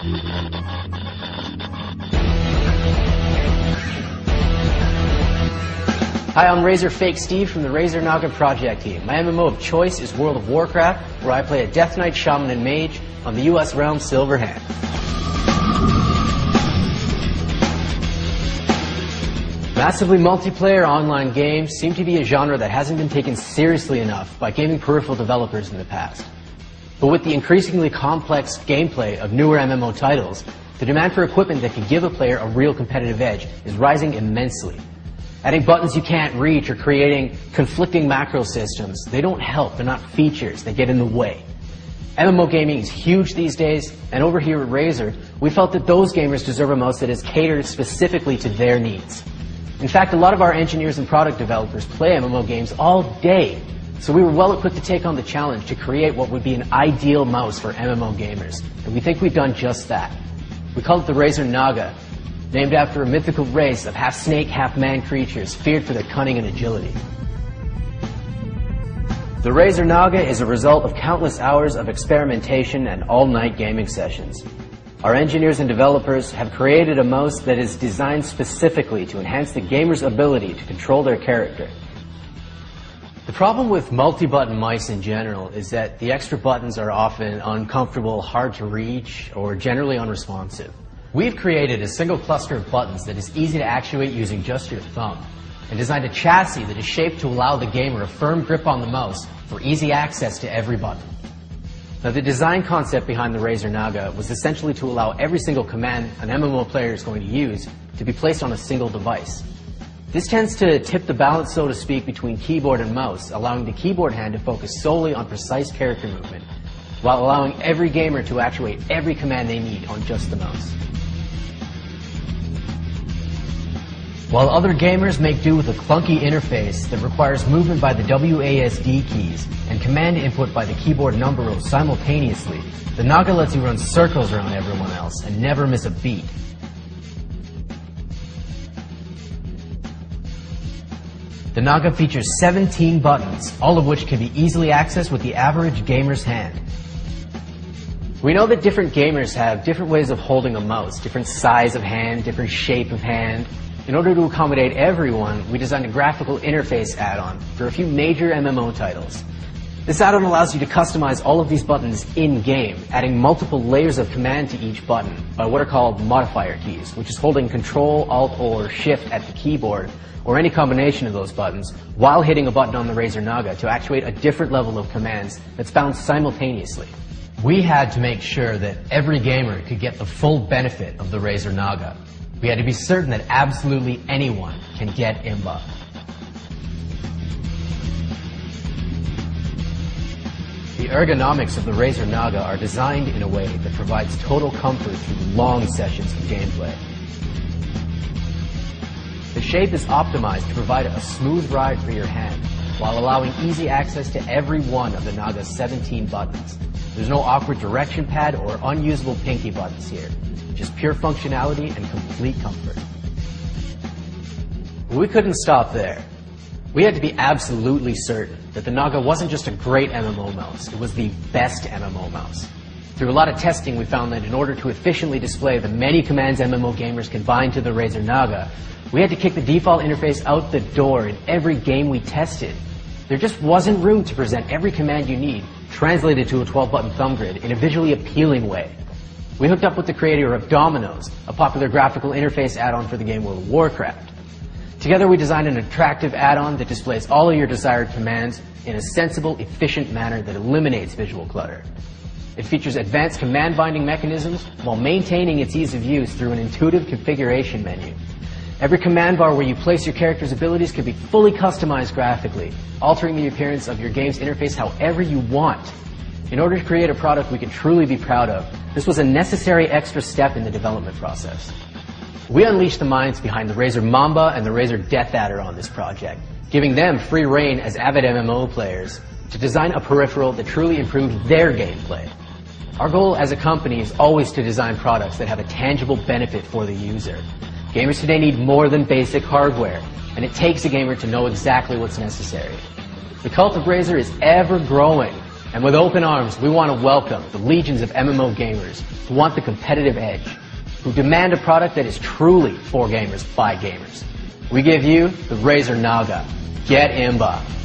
Hi, I'm Razer Fake Steve from the Razer Naga project team. My MMO of choice is World of Warcraft, where I play a Death Knight Shaman and Mage on the US realm Silver Hand. Massively multiplayer online games seem to be a genre that hasn't been taken seriously enough by gaming peripheral developers in the past. But with the increasingly complex gameplay of newer MMO titles, the demand for equipment that can give a player a real competitive edge is rising immensely. Adding buttons you can't reach or creating conflicting macro systems, they don't help, they're not features, they get in the way. MMO gaming is huge these days, and over here at Razer, we felt that those gamers deserve a mouse that is catered specifically to their needs. In fact, a lot of our engineers and product developers play MMO games all day, so we were well equipped to take on the challenge to create what would be an ideal mouse for MMO gamers, and we think we've done just that. We call it the Razer Naga, named after a mythical race of half snake, half man creatures feared for their cunning and agility. The Razer Naga is a result of countless hours of experimentation and all-night gaming sessions. Our engineers and developers have created a mouse that is designed specifically to enhance the gamer's ability to control their character. The problem with multi-button mice in general is that the extra buttons are often uncomfortable, hard to reach, or generally unresponsive. We've created a single cluster of buttons that is easy to actuate using just your thumb, and designed a chassis that is shaped to allow the gamer a firm grip on the mouse for easy access to every button. Now, the design concept behind the Razer Naga was essentially to allow every single command an MMO player is going to use to be placed on a single device. This tends to tip the balance, so to speak, between keyboard and mouse, allowing the keyboard hand to focus solely on precise character movement, while allowing every gamer to actuate every command they need on just the mouse. While other gamers make do with a clunky interface that requires movement by the WASD keys and command input by the keyboard number row simultaneously, the Naga lets you run circles around everyone else and never miss a beat. The Naga features 17 buttons, all of which can be easily accessed with the average gamer's hand. We know that different gamers have different ways of holding a mouse, different size of hand, different shape of hand, in order to accommodate everyone, we designed a graphical interface add-on for a few major MMO titles. This add-on allows you to customize all of these buttons in-game, adding multiple layers of command to each button by what are called modifier keys, which is holding Control, Alt, or Shift at the keyboard, or any combination of those buttons, while hitting a button on the Razer Naga to actuate a different level of commands that's bounced simultaneously. We had to make sure that every gamer could get the full benefit of the Razer Naga, we had to be certain that absolutely anyone can get IMBA. The ergonomics of the Razer Naga are designed in a way that provides total comfort through long sessions of gameplay. The shape is optimized to provide a smooth ride for your hand, while allowing easy access to every one of the Naga's 17 buttons. There's no awkward direction pad or unusable pinky buttons here just pure functionality and complete comfort. we couldn't stop there. We had to be absolutely certain that the Naga wasn't just a great MMO mouse, it was the best MMO mouse. Through a lot of testing, we found that in order to efficiently display the many commands MMO gamers can bind to the Razer Naga, we had to kick the default interface out the door in every game we tested. There just wasn't room to present every command you need, translated to a 12-button thumb grid in a visually appealing way. We hooked up with the creator of Dominos, a popular graphical interface add-on for the game World of Warcraft. Together we designed an attractive add-on that displays all of your desired commands in a sensible, efficient manner that eliminates visual clutter. It features advanced command binding mechanisms while maintaining its ease of use through an intuitive configuration menu. Every command bar where you place your character's abilities can be fully customized graphically, altering the appearance of your game's interface however you want. In order to create a product we can truly be proud of, this was a necessary extra step in the development process. We unleashed the minds behind the Razer Mamba and the Razer DeathAdder on this project, giving them free reign as avid MMO players to design a peripheral that truly improved their gameplay. Our goal as a company is always to design products that have a tangible benefit for the user. Gamers today need more than basic hardware, and it takes a gamer to know exactly what's necessary. The cult of Razer is ever growing, And with open arms, we want to welcome the legions of MMO gamers who want the competitive edge, who demand a product that is truly for gamers by gamers. We give you the Razer Naga. Get Imba.